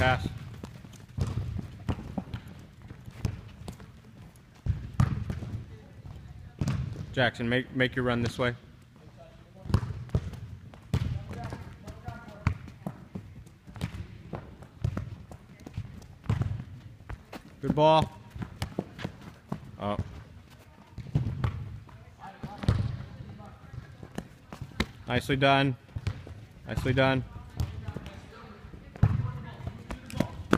pass. Jackson, make make your run this way. Good ball. Oh. Nicely done. Nicely done.